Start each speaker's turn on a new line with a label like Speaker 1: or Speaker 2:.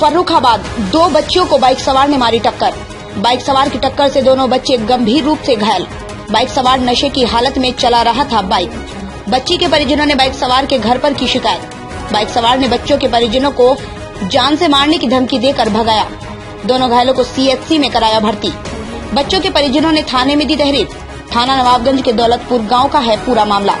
Speaker 1: फर्रुखाबाद, दो बच्चियों को बाइक सवार ने मारी टक्कर। बाइक सवार की टक्कर से दोनों बच्चे गंभीर रूप से घायल। बाइक सवार नशे की हालत में चला रहा था बाइक। बच्ची के परिजनों ने बाइक सवार के घर पर की शिकायत। बाइक सवार ने बच्चों के परिजनों को जान से मारने की धमकी देकर भगाया। दोनों घायलों को सीएचसी में कराया भर्ती। बच्चों के परिजनों ने थाने में दी तहरीर। थाना नवाबगंज के दौलतपुर गाँव का है पूरा मामला।